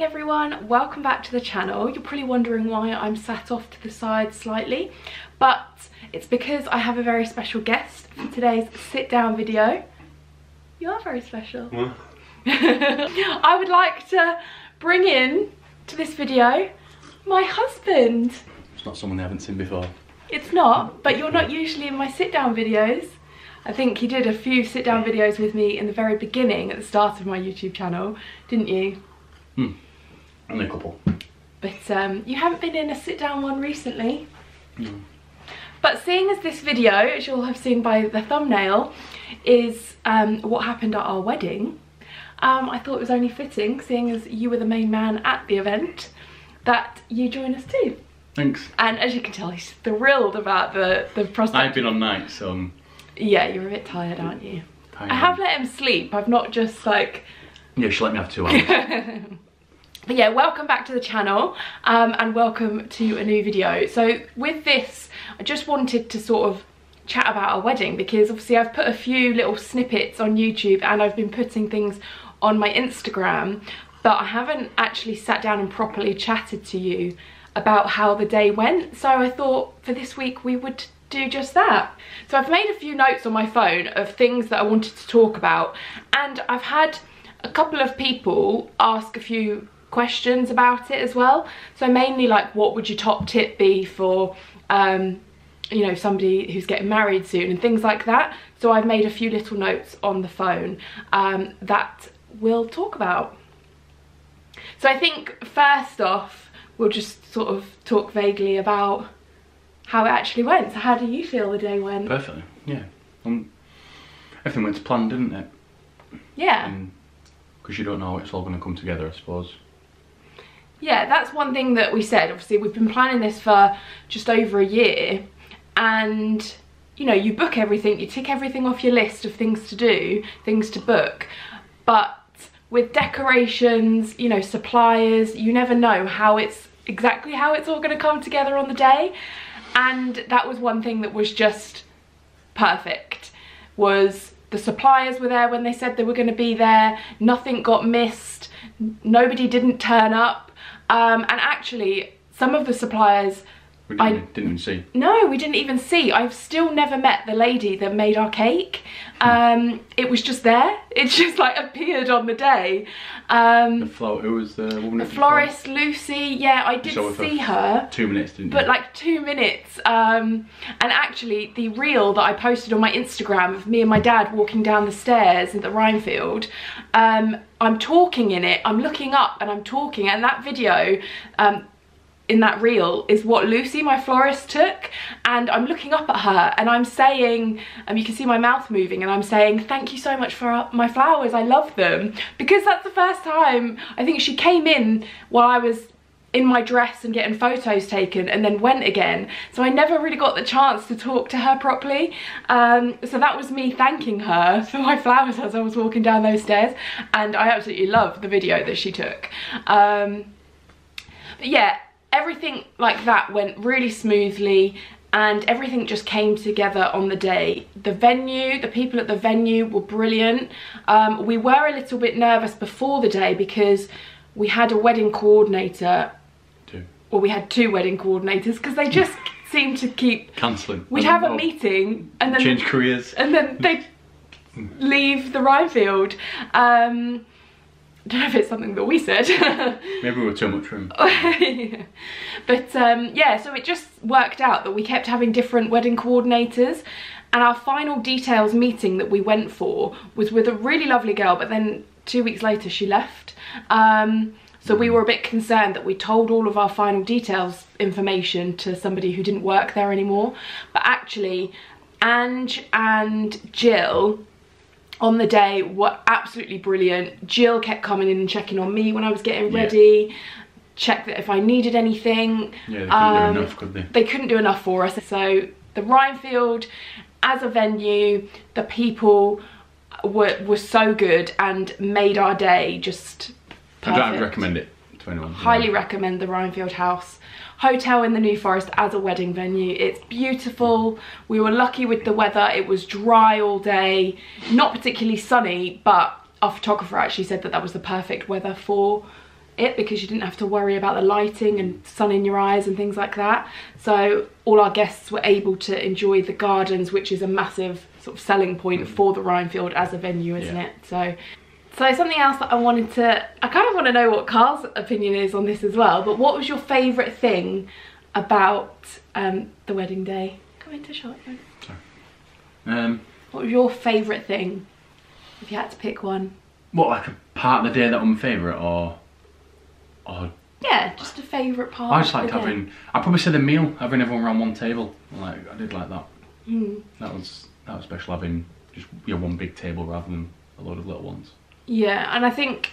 morning everyone, welcome back to the channel. You're probably wondering why I'm sat off to the side slightly, but it's because I have a very special guest for today's sit down video. You are very special. I would like to bring in to this video my husband. It's not someone I haven't seen before. It's not, but you're not usually in my sit down videos. I think he did a few sit down videos with me in the very beginning at the start of my YouTube channel, didn't you? Hmm. Only a couple. But um, you haven't been in a sit down one recently. No. But seeing as this video, as you'll have seen by the thumbnail, is um, what happened at our wedding, um, I thought it was only fitting, seeing as you were the main man at the event, that you join us too. Thanks. And as you can tell, he's thrilled about the, the prospect. I've been on night, so Yeah, you're a bit tired, aren't you? tired. I have let him sleep. I've not just like Yeah, she let me have two hours. But yeah, welcome back to the channel um, and welcome to a new video. So with this, I just wanted to sort of chat about our wedding because obviously I've put a few little snippets on YouTube and I've been putting things on my Instagram, but I haven't actually sat down and properly chatted to you about how the day went. So I thought for this week we would do just that. So I've made a few notes on my phone of things that I wanted to talk about and I've had a couple of people ask a few questions about it as well. So mainly like what would your top tip be for um, you know, somebody who's getting married soon and things like that. So I've made a few little notes on the phone um, that we'll talk about. So I think first off, we'll just sort of talk vaguely about how it actually went. So how do you feel the day went? Perfectly. Yeah. Um, everything went to plan, didn't it? Yeah. Because you don't know how it's all going to come together, I suppose. Yeah, that's one thing that we said. Obviously, we've been planning this for just over a year and you know, you book everything, you tick everything off your list of things to do, things to book, but with decorations, you know, suppliers, you never know how it's exactly how it's all going to come together on the day. And that was one thing that was just perfect was the suppliers were there when they said they were going to be there, nothing got missed, nobody didn't turn up. Um, and actually, some of the suppliers We didn't, I- didn't even see. no, we didn't even see. I've still never met the lady that made our cake. Um, it was just there. It just like appeared on the day. The Um, flower, who was the woman the florist, Lucy, yeah, I did see her. Two minutes, didn't But you? like two minutes. Um, and actually the reel that I posted on my Instagram of me and my dad walking down the stairs at the Rhinefield, um, I'm talking in it, I'm looking up and I'm talking and that video, um, in that reel is what Lucy, my florist, took. And I'm looking up at her and I'm saying, um, you can see my mouth moving, and I'm saying, thank you so much for uh, my flowers, I love them. Because that's the first time, I think she came in while I was in my dress and getting photos taken and then went again. So I never really got the chance to talk to her properly. Um, so that was me thanking her for my flowers as I was walking down those stairs. And I absolutely love the video that she took. Um, but yeah, everything like that went really smoothly and everything just came together on the day. The venue, the people at the venue were brilliant. Um, we were a little bit nervous before the day because we had a wedding coordinator, Two. well we had two wedding coordinators because they just seemed to keep, Cancelling. we'd have a meeting and then Change careers. and then they'd leave the Rhinefield. Um, don't know if it's something that we said. Maybe we were too much him. but um, yeah, so it just worked out that we kept having different wedding coordinators and our final details meeting that we went for was with a really lovely girl, but then two weeks later she left. Um, so we were a bit concerned that we told all of our final details information to somebody who didn't work there anymore. But actually, Ange and Jill on the day were absolutely brilliant. Jill kept coming in and checking on me when I was getting Yeah. ready, check that if I needed anything. Yeah, they couldn't Um, do enough, could they? They couldn't do enough for us. So the Rhinefield as a venue, the people were, were so good and made our day just I'd, I'd perfect. recommend it to anyone. Highly recommend the Rhinefield House Hotel in the New Forest as a wedding venue. It's beautiful. We were lucky with the weather. It was dry all day, not particularly sunny, but our photographer actually said that that was the perfect weather for it because you didn't have to worry about the lighting and sun in your eyes and things like that. So all our guests were able to enjoy the gardens, which is a massive sort of selling point for the Rhinefield as a venue, isn't Yeah. it? So, so something else that I wanted to, I kind of want to know what Carl's opinion is on this as well. But what was your favourite thing about um, the wedding day? Come into shot. Ian. Um, What was your favourite thing? If you had to pick one. what like a part of the day that I'm favourite or or Yeah, just a favourite part. I just liked the day. having I probably said the meal, having everyone around one table. Like I did like that. Mm. That was that was special having just your know, one big table rather than a load of little ones. Yeah, and I think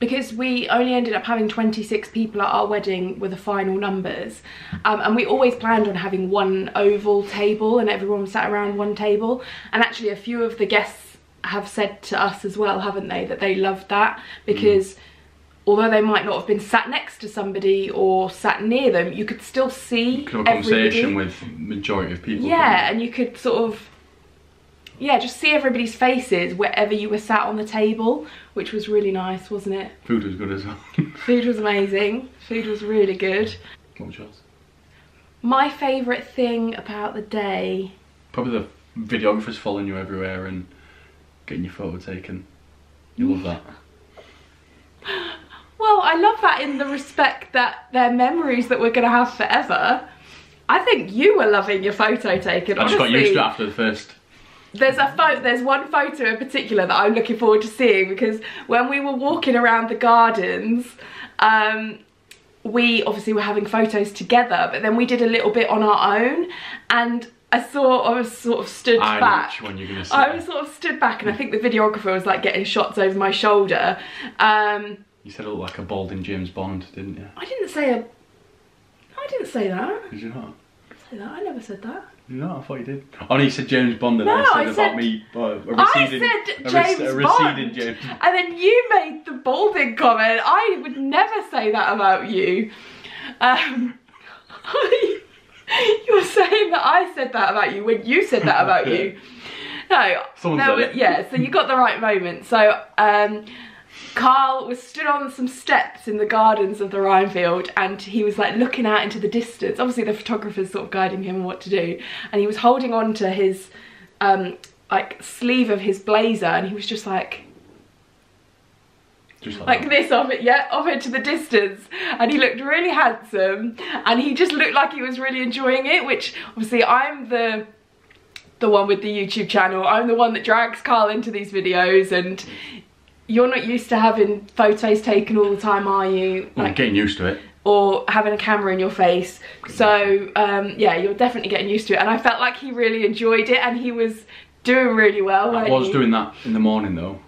because we only ended up having 26 people at our wedding with the final numbers, um, and we always planned on having one oval table and everyone sat around one table. And actually, a few of the guests have said to us as well, haven't they, that they loved that because. Although they might not have been sat next to somebody or sat near them, you could still see Could have a conversation with majority of people. Yeah, and you could sort of, yeah, just see everybody's faces wherever you were sat on the table, which was really nice, wasn't it? Food was good as well. Food was amazing. Food was really good. what was yours? My favourite thing about the day, Probably the videographers following you everywhere and getting your photo taken. You love that. well, I love that in the respect that they're memories that we're going to have forever. I think you were loving your photo taken. I just got used to it after the first. There's a photo. There's one photo in particular that I'm looking forward to seeing because when we were walking around the gardens, um, we obviously were having photos together, but then we did a little bit on our own, and I saw I was sort of stood I back. which you're gonna. I was sort of stood back, and I think the videographer was like getting shots over my shoulder. Um, You said it looked like a balding James Bond, didn't you? I didn't say a. I didn't say that. Did you not? Say that. I never said that. Not? I thought you did. Oh no, you said James Bond and No, I said I about said- me. Uh, a I receding, said a, James rec- a Bond, James. and then you made the balding comment. I would never say that about you. Um, you're saying that I said that about you when you said that about you. No, Someone there said was- it. yeah. So you got the right moment. So um, Carl was stood on some steps in the gardens of the Rhinefield, and he was like looking out into the distance. Obviously, the photographer's sort of guiding him on what to do, and he was holding on to his um, like sleeve of his blazer, and he was just like Just like, like this off it, yeah, off into the distance. And he looked really handsome and he just looked like he was really enjoying it, which obviously I'm the the one with the YouTube channel. I'm the one that drags Carl into these videos and you're not used to having photos taken all the time, are you? Well, Like getting used to it. or having a camera in your face. So um, yeah, you're definitely getting used to it. And I felt like he really enjoyed it and he was doing really well. I was you? doing that in the morning though.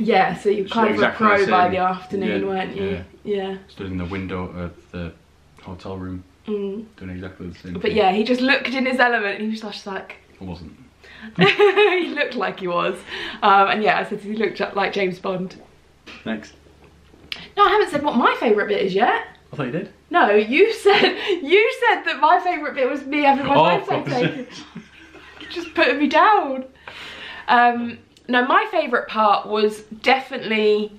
Yeah, so you So kind of exactly a pro the by the afternoon, Yeah, weren't you? Yeah. Stood in the window of the hotel room, Mm. doing exactly the same. But thing. yeah, he just looked in his element and he was just like, I wasn't. he looked like he was. Um, and yeah, I said he looked like James Bond. Next. No, I haven't said what my favourite bit is yet. I thought you did. No, you said you said that my favourite bit was me having my Oh, fuck's taken. just putting me down. Um, no, my favourite part was definitely,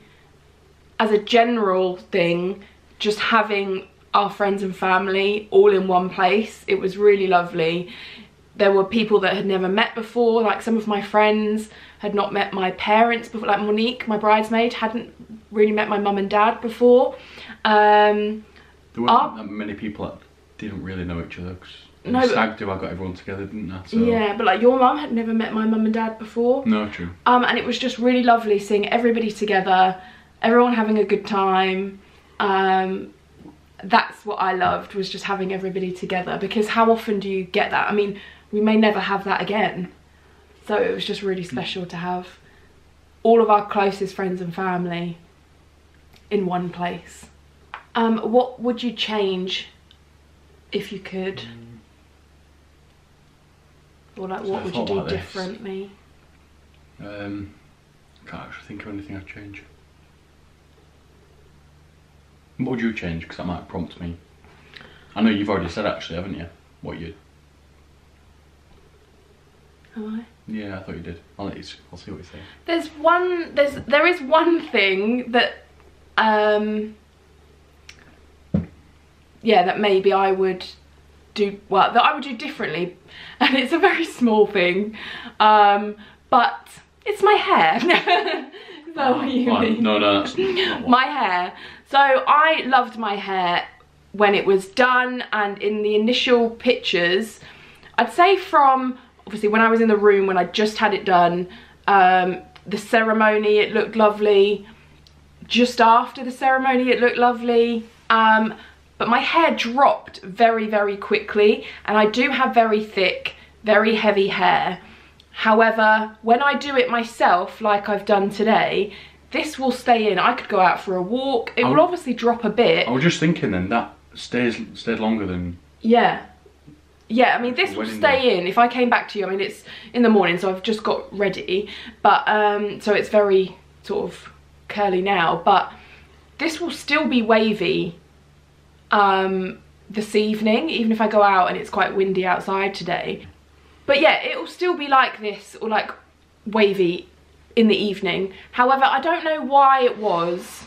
as a general thing, just having our friends and family all in one place. It was really lovely. There were people that had never met before, like some of my friends had not met my parents before, like Monique, my bridesmaid, hadn't really met my mum and dad before. Um, There weren't that many people that didn't really know each other. 'cause No, stag do, I got everyone together, didn't I? So, Yeah, but like your mum had never met my mum and dad before. No, true. Um, and it was just really lovely seeing everybody together, everyone having a good time. Um, that's what I loved was just having everybody together because how often do you get that? I mean, we may never have that again. So it was just really special to have all of our closest friends and family in one place. Um, what would you change if you could? Or like, what I would you do differently? Um, can't actually think of anything I'd change. What would you change? Because that might prompt me. I know you've already said actually, haven't you? What you? Am I? Yeah, I thought you did. I'll let you. I'll see what you say. There's one. There's there is one thing that um, yeah, that maybe I would do, well, that I would do differently. And it's a very small thing, um, but it's my hair. Is that what you Well, mean? No, no, my hair. So I loved my hair when it was done and in the initial pictures. I'd say from obviously when I was in the room when I just had it done, um, the ceremony it looked lovely. Just after the ceremony it looked lovely. Um, but my hair dropped very very quickly and I do have very thick, very heavy hair. However, when I do it myself, like I've done today, this will stay in. I could go out for a walk. It I will obviously drop a bit. I was just thinking then that stays stayed longer than Yeah. Yeah, I mean, this will stay in. If I came back to you, I mean, it's in the morning, so I've just got ready. But, um, so it's very sort of curly now. But this will still be wavy um, this evening, even if I go out and it's quite windy outside today. But yeah, it will still be like this, or like wavy in the evening. However, I don't know why it was.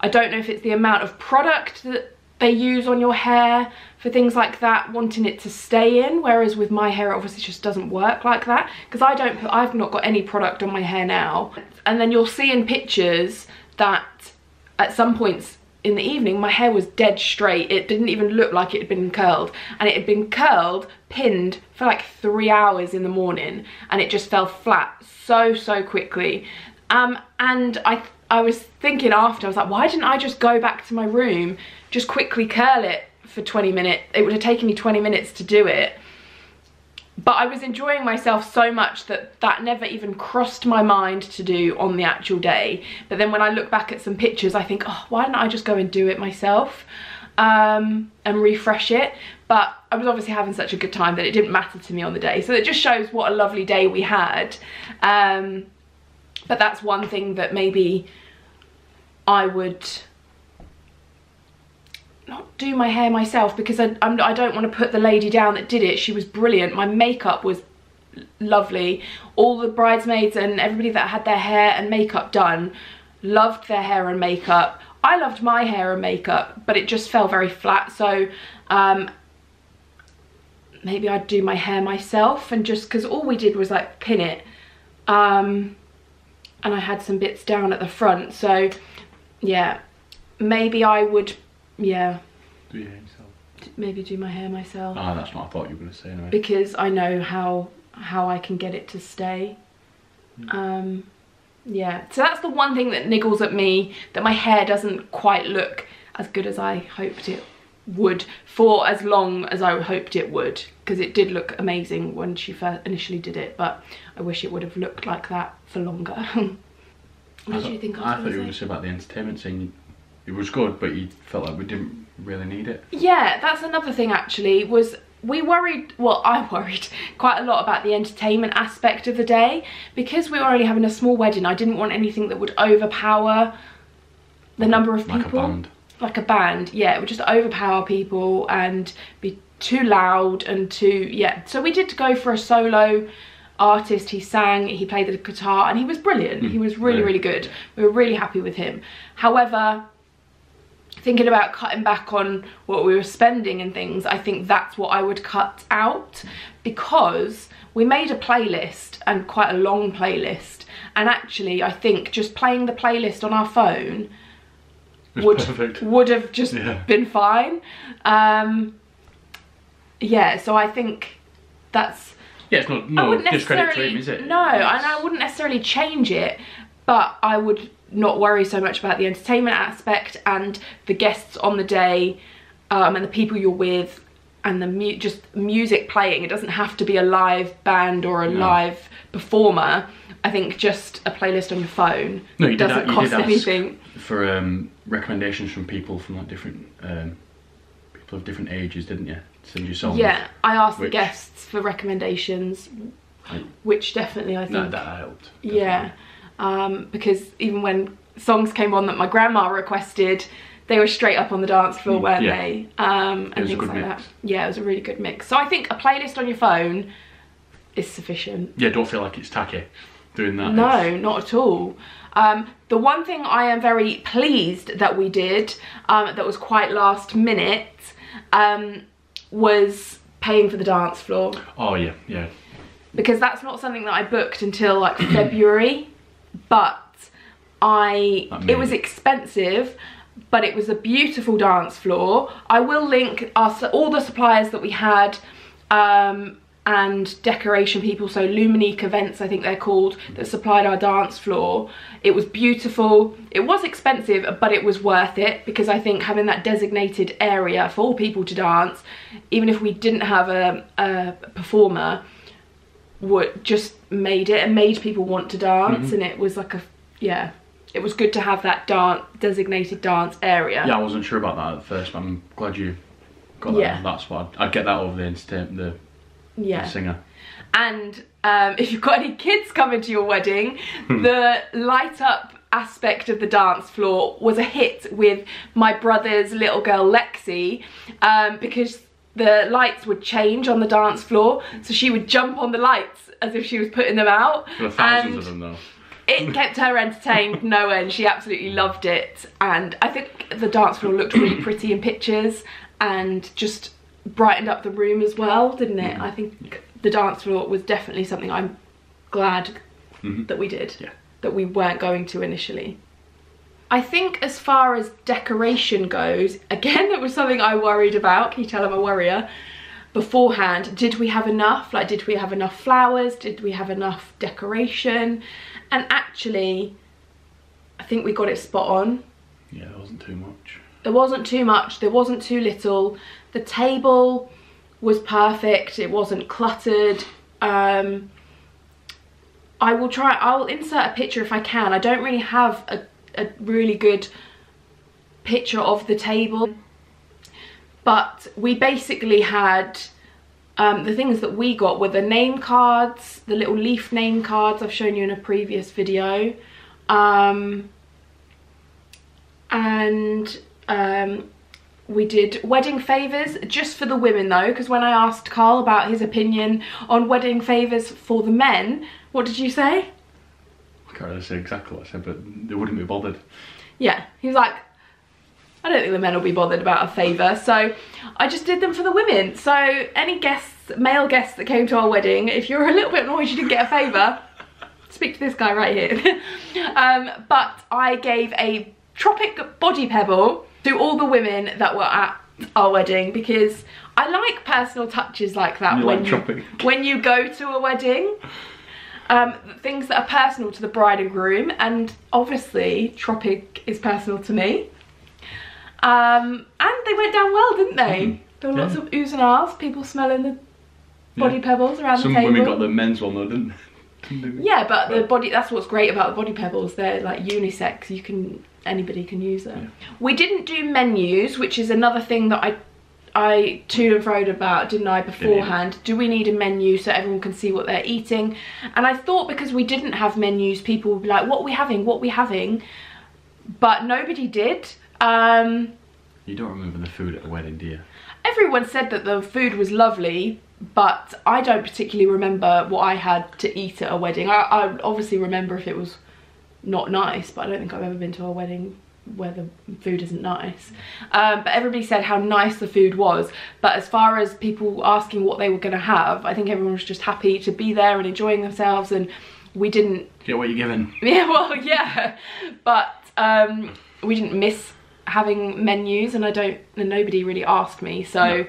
I don't know if it's the amount of product that they use on your hair for things like that, wanting it to stay in, whereas with my hair it obviously just doesn't work like that because I don't I've not got any product on my hair now. And then you'll see in pictures that at some points in the evening my hair was dead straight. It didn't even look like it had been curled and it had been curled, pinned for like three hours in the morning and it just fell flat so, so quickly. Um, and I, I was thinking after, I was like, why didn't I just go back to my room, just quickly curl it for 20 minutes? It would have taken me 20 minutes to do it. But I was enjoying myself so much that that never even crossed my mind to do on the actual day. But then when I look back at some pictures, I think, oh, why didn't I just go and do it myself um, and refresh it? But I was obviously having such a good time that it didn't matter to me on the day. So it just shows what a lovely day we had. Um, but that's one thing that maybe I would not do my hair myself because I, I'm, I don't want to put the lady down that did it. She was brilliant. My makeup was lovely. All the bridesmaids and everybody that had their hair and makeup done loved their hair and makeup. I loved my hair and makeup, but it just fell very flat. So um, maybe I'd do my hair myself and just because all we did was like pin it. Um, and I had some bits down at the front. So yeah, maybe I would, yeah, do you hate yourself? maybe do my hair myself Ah, that's what I thought you were going to say anyway. because I know how how I can get it to stay. Um, yeah, so that's the one thing that niggles at me that my hair doesn't quite look as good as I hoped it would for as long as I hoped it would because it did look amazing when she first initially did it, but I wish it would have looked like that for longer. what I did thought, you think I I thought you were going to say about the entertainment scene. It was good, but you felt like we didn't really need it. Yeah, that's another thing actually, was we worried, well I worried quite a lot about the entertainment aspect of the day. Because we were only having a small wedding, I didn't want anything that would overpower the number of Like a people. band. Like a band, yeah, it would just overpower people and be too loud and too, yeah. So we did go for a solo artist, he sang, he played the guitar and he was brilliant. Hmm, he was really, yeah. really good. We were really happy with him. However, thinking about cutting back on what we were spending and things, I think that's what I would cut out because we made a playlist and quite a long playlist. And actually, I think just playing the playlist on our phone would perfect. would have just Yeah. been fine. Um, yeah, so I think that's Yeah, it's not no discredit to him, is it? no, It's- and I wouldn't necessarily change it, but I would not worry so much about the entertainment aspect and the guests on the day, um, and the people you're with, and the mu- just music playing. It doesn't have to be a live band or a No. live performer. I think just a playlist on your phone No, you doesn't you cost did ask. anything. for um, recommendations from people from like different um, people of different ages, didn't you? Send you songs. Yeah, I asked the guests for recommendations, which definitely I think No, that helped. Yeah, um, because even when songs came on that my grandma requested, they were straight up on the dance floor, Mm, weren't yeah. they? Um, and things like mix. that. Yeah, it was a really good mix. So I think a playlist on your phone is sufficient. Yeah, don't feel like it's tacky doing that. No, not at all. Um, the one thing I am very pleased that we did, um, that was quite last minute, um, was paying for the dance floor. Oh yeah, yeah. Because that's not something that I booked until like February, but I, it was expensive, but it was a beautiful dance floor. I will link us all the suppliers that we had, um, and decoration people, so Luminique Events, I think they're called, that supplied our dance floor. It was beautiful. It was expensive, but it was worth it because I think having that designated area for all people to dance, even if we didn't have a, a performer, would just made it and made people want to dance, and it was like a yeah. It was good to have that dance designated dance area. Yeah, I wasn't sure about that at first, but I'm glad you got that. Yeah. That's what I'd, I'd get that over the entertain the, yeah. the singer. And um, if you've got any kids coming to your wedding, Hmm. the light up aspect of the dance floor was a hit with my brother's little girl Lexi um, because the lights would change on the dance floor. So she would jump on the lights as if she was putting them out. There were thousands and of them though. it kept her entertained no end. She absolutely loved it. And I think the dance floor looked really pretty in pictures and just brightened up the room as well, didn't it? I think the dance floor was definitely something I'm glad Mhm. that we did. Yeah. That we weren't going to initially. I think as far as decoration goes, again, it was something I worried about. Can you tell I'm a worrier? Beforehand, did we have enough? Like, did we have enough flowers? Did we have enough decoration? And actually, I think we got it spot on. Yeah, there wasn't too much. There wasn't too much, there wasn't too little. The table was perfect, it wasn't cluttered. Um, I will try, I'll insert a picture if I can. I don't really have a, a really good picture of the table. But we basically had um, the things that we got were the name cards, the little leaf name cards I've shown you in a previous video. Um, and um, we did wedding favours just for the women though because when I asked Carl about his opinion on wedding favours for the men, what did you say? I can't really say exactly what I said, but they wouldn't be bothered. Yeah, he was like, I don't think the men will be bothered about a favour, so I just did them for the women. So any guests, male guests that came to our wedding, if you're a little bit annoyed you didn't get a favour, speak to this guy right here. um, but I gave a tropic body pebble to all the women that were at our wedding because I like personal touches like that You when like you tropic? when you go to a wedding. Um, things that are personal to the bride and groom, and obviously Tropic is personal to me. Um, and they went down well, didn't they? There were lots of oohs and ahs, people smelling the body Yeah. pebbles around Some the table. women got the men's one though, didn't they? Yeah, but the body that's what's great about the body pebbles. They're like unisex. You can anybody can use them. We didn't do menus, which is another thing that I I to and froed about, didn't I, beforehand? Do we need a menu so everyone can see what they're eating? And I thought because we didn't have menus, people would be like, "What are we having? What are we having?" But nobody did. Um, You don't remember the food at the wedding, do you? everyone said that the food was lovely, but I don't particularly remember what I had to eat at a wedding. I, I obviously remember if it was not nice, but I don't think I've ever been to a wedding where the food isn't nice. Um, but everybody said how nice the food was. But as far as people asking what they were going to have, I think everyone was just happy to be there and enjoying themselves, and we didn't Get what you're given. yeah, well, yeah, but um, we didn't miss having menus, and I don't, and nobody really asked me, so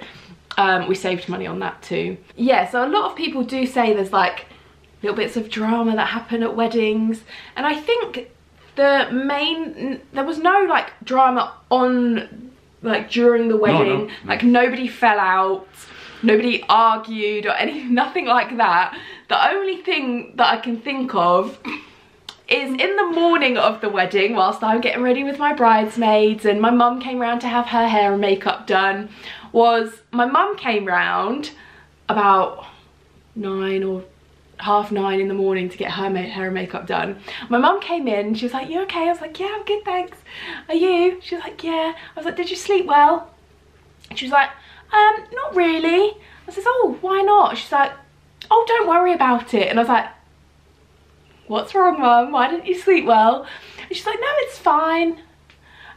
um, we saved money on that too. Yeah, so a lot of people do say there's like little bits of drama that happen at weddings, and I think the main there was no like drama on like during the wedding, no. like nobody fell out. Nobody argued or any nothing like that. The only thing that I can think of is in the morning of the wedding whilst I'm getting ready with my bridesmaids and my mum came round to have her hair and makeup done was my mum came round about nine or half nine in the morning to get her hair and makeup done. My mum came in she was like, you okay? I was like, yeah, I'm good, thanks. Are you? She was like, yeah. I was like, did you sleep well? She was like, um, not really. I says, oh, why not? She's like, oh, don't worry about it. And I was like, what's wrong, mum? Why didn't you sleep well? And she's like, no, it's fine.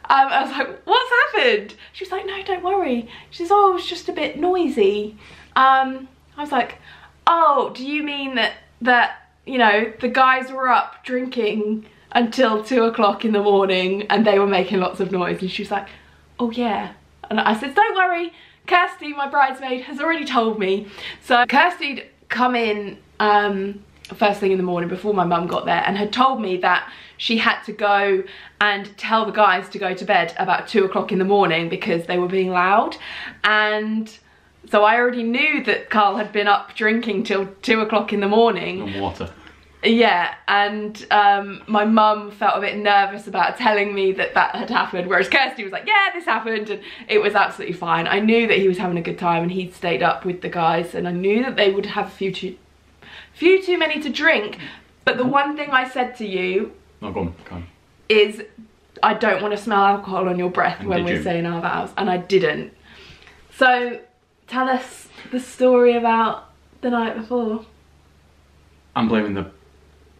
Um, I was like, what's happened? She was like, no, don't worry. She says, oh, it was just a bit noisy. Um, I was like, oh, do you mean that, that, you know, the guys were up drinking until two o'clock in the morning and they were making lots of noise? And she was like, oh yeah. And I said, don't worry, Kirsty, my bridesmaid, has already told me. So Kirsty'd come in um, first thing in the morning before my mum got there and had told me that she had to go and tell the guys to go to bed about two o'clock in the morning because they were being loud. And so I already knew that Carl had been up drinking till two o'clock in the morning. And water. Yeah, and um, my mum felt a bit nervous about telling me that that had happened, whereas Kirsty was like, yeah, this happened, and it was absolutely fine. I knew that he was having a good time and he'd stayed up with the guys, and I knew that they would have a few too, few too many to drink, but the one thing I said to you No, go on, go on. is I don't want to smell alcohol on your breath And when we're you? saying our vows, and I didn't. So, tell us the story about the night before. I'm blaming the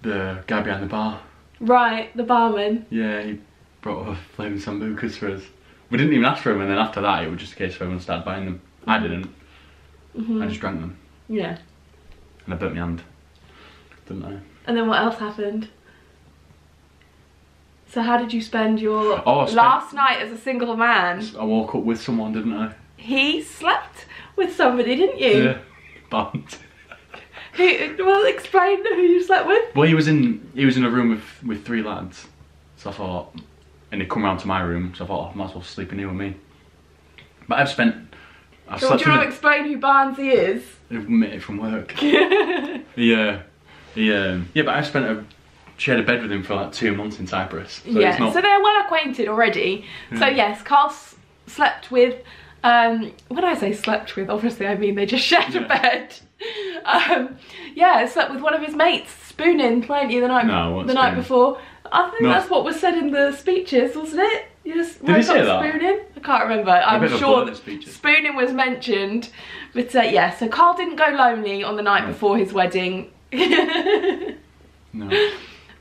the guy behind the bar. Right, the barman. Yeah, he brought over flaming sambucas for us. We didn't even ask for them, and then after that, it was just a case of everyone started buying them. I didn't. Mhm. I just drank them, Yeah. and I burnt my hand. Didn't I? And then what else happened? So how did you spend your Oh, spent- last night as a single man? I woke up with someone, didn't I? He slept with somebody, didn't you? Yeah. Banned. Who, well, explain who you slept with. Well, he was in he was in a room with with three lads, so I thought, and he'd come round to my room, so I thought, oh, I might as well sleep in here with me. But I've spent, I've So, do you want to explain who Barnesy is? from work. Yeah, yeah, um, yeah. But I've spent a shared a bed with him for like two months in Cyprus. So yeah, it's not, so they're well acquainted already. So yes, Carl s- slept with. Um, when I say slept with, obviously I mean they just shared a bed. Um, yeah, slept with one of his mates, spooning, weren't the night No, the night before? I think No. that's what was said in the speeches, wasn't it? You just Did he say that? spooning. I can't remember. I'm sure that spooning was mentioned, but uh, yeah. So Carl didn't go lonely on the night No. before his wedding. no.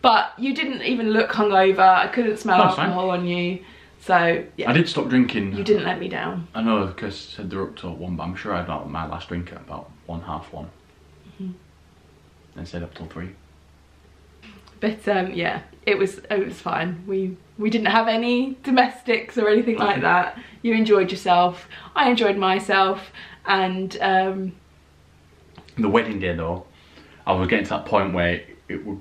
But you didn't even look hungover. I couldn't smell That's fine. alcohol on you. So yeah, I did stop drinking. you didn't let me down. I know because said they're up to one, but I'm sure I had like, my last drink at about one half one. Mm-hmm. Then stayed up till three. But um, yeah, it was it was fine. We we didn't have any domestics or anything like that. You enjoyed yourself. I enjoyed myself, and um, The wedding day though, I was getting to that point where it would.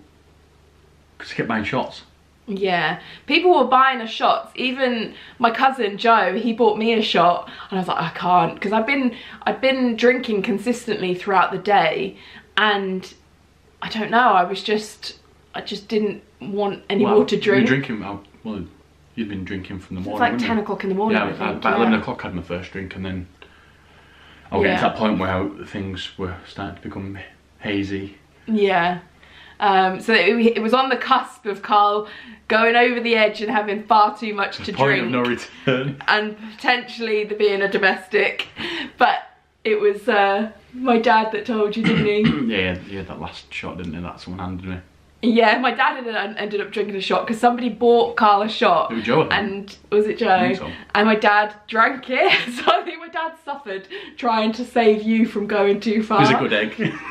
Kept buying shots. Yeah, people were buying us shots. Even my cousin Joe, he bought me a shot, and I was like, I can't, because I've been I've been drinking consistently throughout the day, and I don't know. I was just I just didn't want any Well, more to drink. you were drink. drinking. I- Well, you'd been drinking from the It's morning. like ten o'clock in the morning. Yeah, I think. about yeah. eleven o'clock I had my first drink, and then I was getting to that point where things were starting to become hazy. Yeah. Um, so it, it was on the cusp of Carl going over the edge and having far too much to point drink of no return. and potentially the being a domestic. But it was uh, my dad that told you, didn't he? yeah, yeah, that last shot, didn't it? That someone handed me. yeah, my dad ended, ended up drinking a shot because somebody bought Carl a shot. It was Joe, And was it Joe? So. And my dad drank it. So I think my dad suffered trying to save you from going too far. It was a good egg.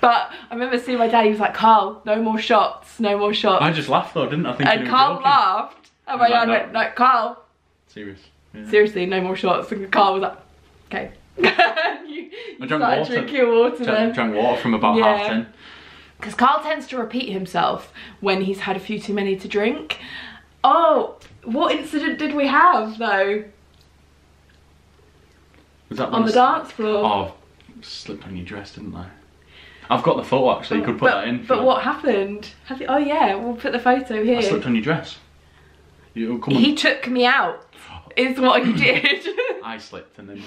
But I remember seeing my dad, he was like, Carl, no more shots, no more shots. I just laughed though, didn't I? Think and Carl laughed. And my dad like, went, no, Carl, Serious. Yeah. seriously, no more shots. And Carl was like, okay. you you I drank water. drinking water Drank, then. drank water from about Yeah. half ten. Because Carl tends to repeat himself when he's had a few too many to drink. Oh, what incident did we have though? Was that On the dance floor? Oh, slipped on your dress, didn't I? I've got the photo actually. You could put but, that in. But what happened? Have you, oh yeah, we'll put the photo here. I slipped on your dress. You come on. He took me out, is what he did. I slipped and then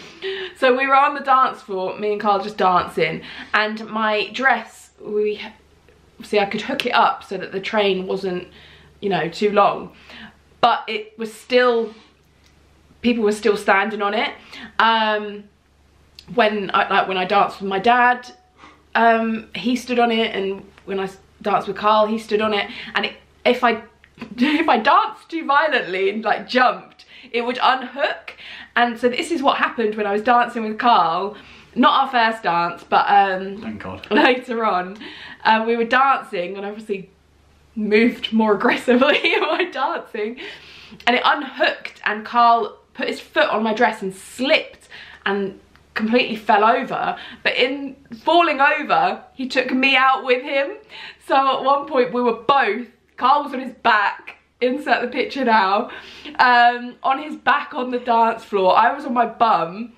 So we were on the dance floor, me and Carl just dancing, and my dress, we see I could hook it up so that the train wasn't, you know, too long, but it was still, people were still standing on it. Um, when I like when I danced with my dad, um, he stood on it, and when I danced with Carl, he stood on it, and it, if I if I danced too violently and like jumped, it would unhook. And so this is what happened when I was dancing with Carl. Not our first dance, but um, Thank God. later on, uh, we were dancing and obviously moved more aggressively in my dancing, and it unhooked. And Carl put his foot on my dress and slipped and completely fell over. But in falling over, he took me out with him. So at one point, we were both. Carl was on his back. Insert the picture now. Um, on his back on the dance floor. I was on my bum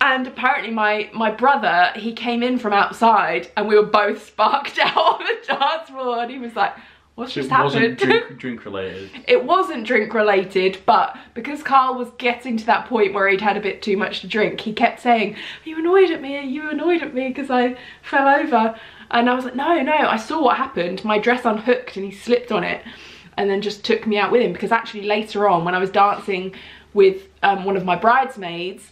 and apparently my my brother he came in from outside and we were both sparked out on the dance floor and he was like what's So just it wasn't happened? drink, drink related. it wasn't drink related but because carl was getting to that point where he'd had a bit too much to drink he kept saying are you annoyed at me? Are you annoyed at me because i fell over? And i was like no no i saw what happened. My dress unhooked and he slipped on it and then just took me out with him. Because actually later on when i was dancing with um, one of my bridesmaids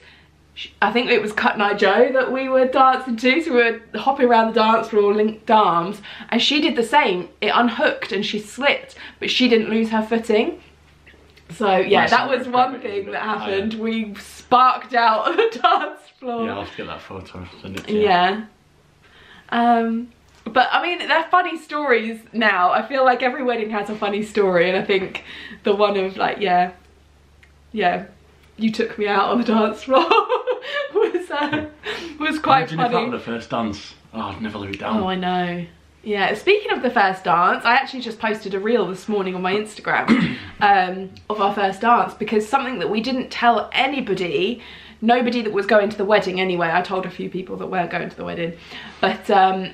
I think it was Cotton Eye Joe that we were dancing to, so we were hopping around the dance floor, linked arms, and she did the same. It unhooked and she slipped, but she didn't lose her footing. So yeah, that was one thing that it? Oh, happened. We sparked out on the dance floor. Yeah, I'll have to get that photo. It you. Yeah. Um, but I mean, they're funny stories now. I feel like every wedding has a funny story, and I think the one of like, yeah, yeah, you took me out on the dance floor was uh, was quite Imagine funny. were the first dance. Oh, I'd never let it down. Oh, I know. Yeah, speaking of the first dance, I actually just posted a reel this morning on my Instagram um, of our first dance because something that we didn't tell anybody, nobody that was going to the wedding anyway. I told a few people that were going to the wedding, but um,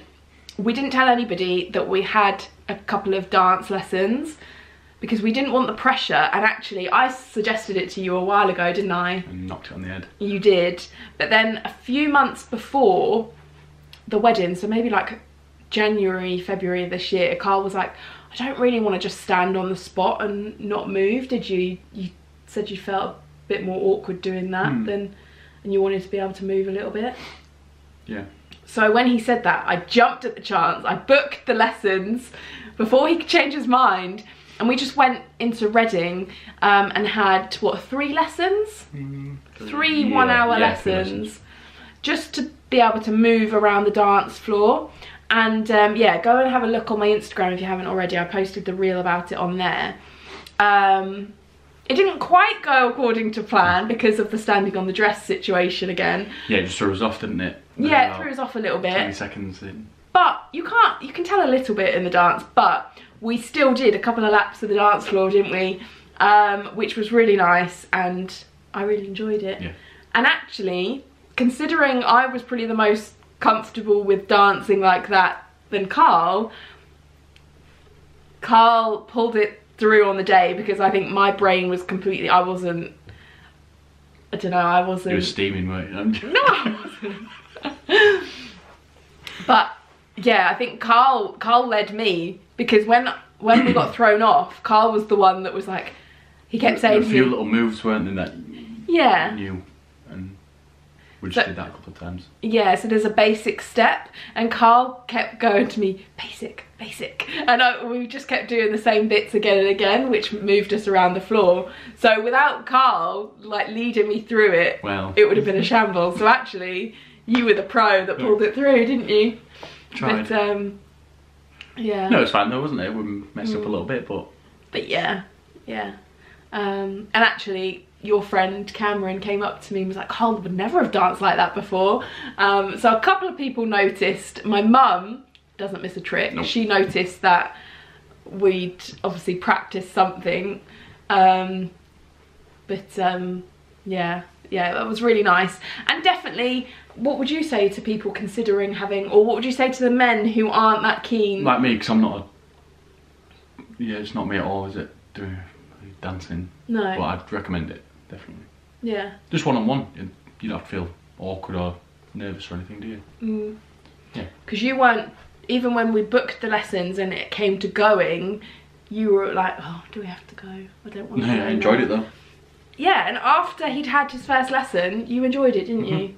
we didn't tell anybody that we had a couple of dance lessons because we didn't want the pressure. And actually, I suggested it to you a while ago, didn't I? And knocked it on the head. You did. But then a few months before the wedding, so maybe like January, February of this year, Carl was like, I don't really want to just stand on the spot and not move. Did you? You said you felt a bit more awkward doing that Hmm. than, and you wanted to be able to move a little bit. Yeah. So when he said that, I jumped at the chance. I booked the lessons before he could change his mind. And we just went into Reading um, and had, what, three lessons? three Yeah, one hour yeah, three lessons. just to be able to move around the dance floor. And um, yeah go and have a look on my instagram if you haven't already. I posted the reel about it on there. Um, it didn't quite go according to plan because of the standing on the dress situation again. Yeah, it just threw us off, didn't it? yeah it threw us off a little 20 bit seconds in. but you can't you can tell a little bit in the dance but we still did a couple of laps of the dance floor didn't we um, which was really nice and i really enjoyed it Yeah. and actually considering i was probably the most comfortable with dancing like that than carl carl pulled it through on the day because i think my brain was completely i wasn't i don't know i wasn't You were steaming, weren't you? no, I wasn't. but yeah, I think Carl Carl led me because when when we got thrown off, Carl was the one that was like he kept There were saying a few me, little moves, weren't in that yeah, you and we just So- did that a couple of times. yeah. So there's a basic step, and Carl kept going to me basic, basic, and I, we just kept doing the same bits again and again, which moved us around the floor. So without Carl like leading me through it, Well, it would have been a shambles. So actually, you were the pro that pulled it through, didn't you? tried. But um, yeah. no, it's fine though, wasn't it? We messed up a Mm. little bit, but But yeah, yeah. Um, and actually, your friend Cameron came up to me and was like, "Carl would never have danced like that before." Um, so a couple of people noticed. My mum doesn't miss a trick. Nope. She noticed that we'd obviously practiced something. Um, but um, yeah, yeah, that was really nice. And definitely, what would you say to people considering having, or what would you say to the men who aren't that keen? like me, because I'm not a. Yeah, it's not me at all, is it? Doing dancing, no. but I'd recommend it definitely. yeah. Just one on one, you don't have to feel awkward or nervous or anything, do you? Mm. Yeah. Because you weren't, even when we booked the lessons and it came to going, you were like, oh, do we have to go? I don't want to go. I enjoyed now." it though. Yeah, and after he'd had his first lesson, you enjoyed it, didn't you?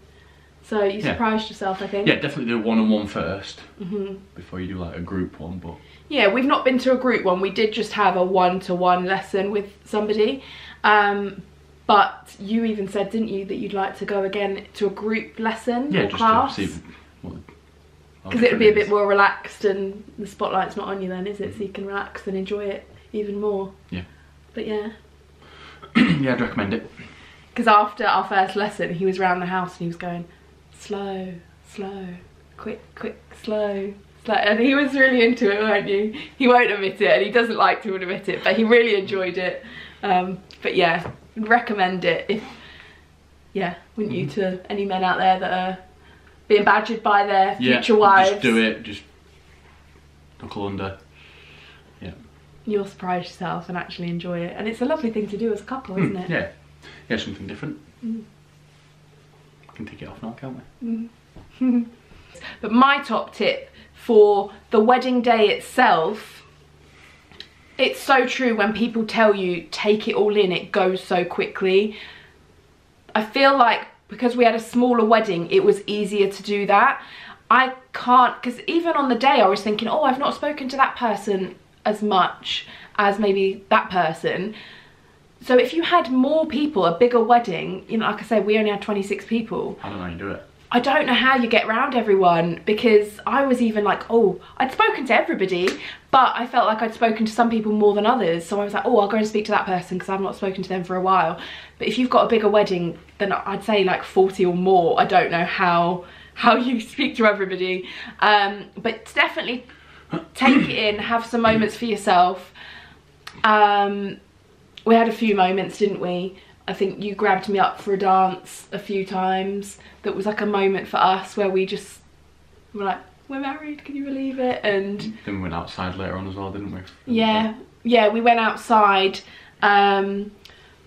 So you Yeah. surprised yourself, I think. Yeah, definitely do one on one first hmm before you do like a group one. But Yeah, we've not been to a group one. We did just have a one-to-one lesson with somebody. Um, but you even said, didn't you, that you'd like to go again to a group lesson yeah, or just class? to see Because it would be a bit more relaxed and the spotlight's not on you then, is it? So you can relax and enjoy it even more. Yeah. But yeah. yeah, I'd recommend it. Because after our first lesson, he was around the house and he was going, slow, slow, quick, quick, slow, slow. And he was really into it, weren't you? He won't admit it and he doesn't like to admit it, but he really enjoyed it. Um, but yeah, recommend it if, yeah, wouldn't you, to any men out there that are being badgered by their Yeah, future wives. just do it. Just knuckle under. Yeah. You'll surprise yourself and actually enjoy it. And it's a lovely thing to do as a couple, isn't Hmm, it? Yeah, yeah, something different. Mm. Can take it off now, can't we? But my top tip for the wedding day itself, it's so true when people tell you take it all in, it goes so quickly. I feel like because we had a smaller wedding, it was easier to do that. I can't, because even on the day I was thinking, oh, I've not spoken to that person as much as maybe that person. So if you had more people, a bigger wedding, you know, like I said, we only had 26 people. I don't know how you do it. I don't know how you get round everyone because I was even like, oh, I'd spoken to everybody, but I felt like I'd spoken to some people more than others. So I was like, oh, I'll go and speak to that person because I've not spoken to them for a while. But if you've got a bigger wedding, then I'd say like 40 or more. I don't know how how you speak to everybody. Um, but definitely take it in, have some moments for yourself. Um, we had a few moments, didn't we? I think you grabbed me up for a dance a few times. That was like a moment for us where we just were like, we're married, can you believe it? And Then we went outside later on as well, didn't we? yeah, yeah, we went outside. Um,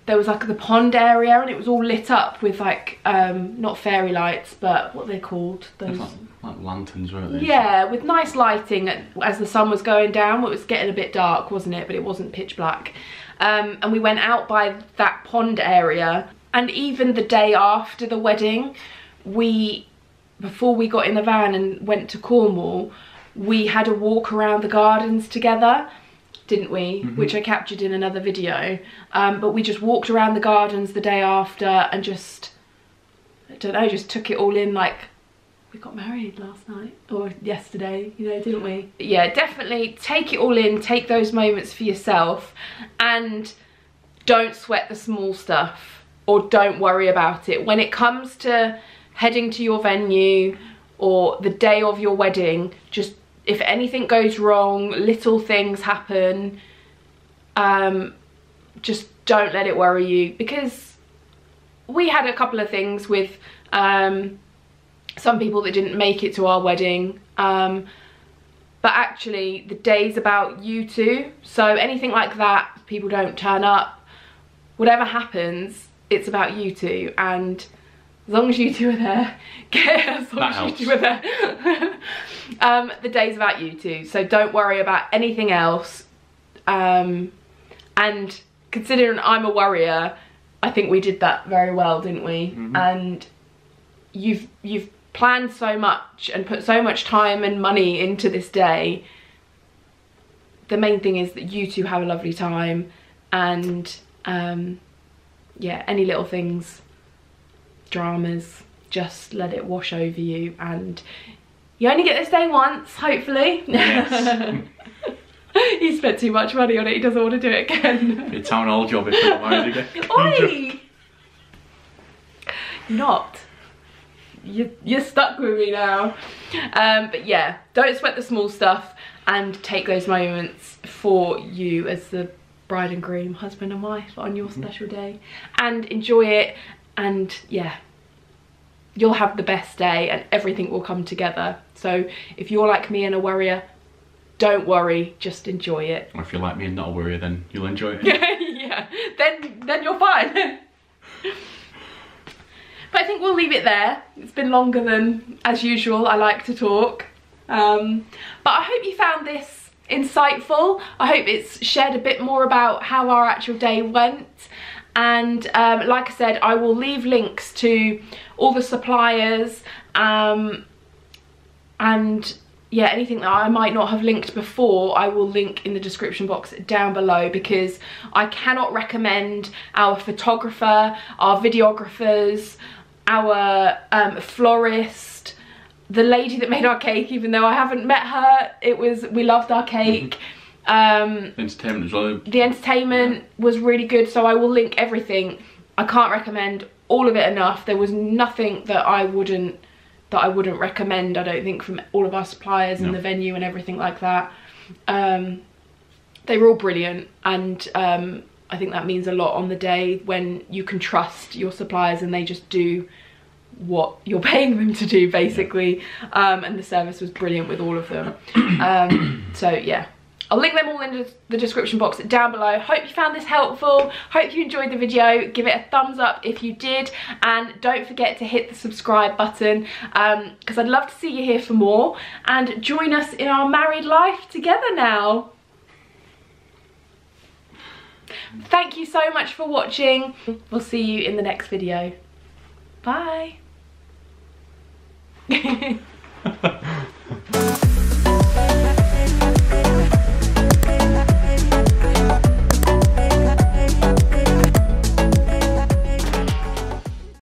there was like the pond area and it was all lit up with like, um, not fairy lights, but what are they called? Those. like, like lanterns, weren't they? Yeah, with nice lighting as the sun was going down. It was getting a bit dark, wasn't it? But it wasn't pitch black. Um, and we went out by that pond area. And even the day after the wedding, we, before we got in the van and went to Cornwall, we had a walk around the gardens together, didn't we? Which I captured in another video. Um, but we just walked around the gardens the day after and just, I don't know, just took it all in like we got married last night or yesterday, you know, didn't we? Yeah, definitely take it all in, take those moments for yourself and don't sweat the small stuff or don't worry about it. When it comes to heading to your venue or the day of your wedding, just if anything goes wrong, little things happen, um, just don't let it worry you because we had a couple of things with um, some people that didn't make it to our wedding. Um, but actually, the day's about you two. So anything like that, people don't turn up. Whatever happens, it's about you two. And as long as you two are there, get as long That as you two are there. um, the day's about you two. So don't worry about anything else. Um, and considering I'm a worrier, I think we did that very well, didn't we? Mhm. And you've you've planned so much and put so much time and money into this day. The main thing is that you two have a lovely time and um, yeah, any little things, dramas, just let it wash over you and you only get this day once, hopefully. Yes. he spent too much money on it, he doesn't want to do it again. it's town hall job if we married again. Oi! Not. You, you're stuck with me now. Um, but yeah, don't sweat the small stuff and take those moments for you as the bride and groom, husband and wife on your special day and enjoy it. And yeah, you'll have the best day and everything will come together. So if you're like me and a worrier, don't worry, just enjoy it. Or if you're like me and not a worrier, then you'll enjoy it. yeah, then then you're fine. but I think we'll leave it there. It's been longer than as usual. I like to talk. Um, but I hope you found this insightful. I hope it's shared a bit more about how our actual day went. and um, like I said I will leave links to all the suppliers um, and yeah anything that I might not have linked before I will link in the description box down below because I cannot recommend our photographer our videographers our um, florist the lady that made our cake even though I haven't met her it was we loved our cake. Um, entertainment as well the entertainment was really good so I will link everything. I can't recommend all of it enough. There was nothing that I wouldn't that I wouldn't recommend I don't think from all of our suppliers and No. the venue and everything like that. Um, they were all brilliant and um, I think that means a lot on the day when you can trust your suppliers and they just do what you're paying them to do basically um, and the service was brilliant with all of them um, so yeah I'll link them all in the description box down below. Hope you found this helpful. Hope you enjoyed the video. Give it a thumbs up if you did. And don't forget to hit the subscribe button because I'd love to see you here for more. And join us in our married life together now. Thank you so much for watching. We'll see you in the next video. Bye.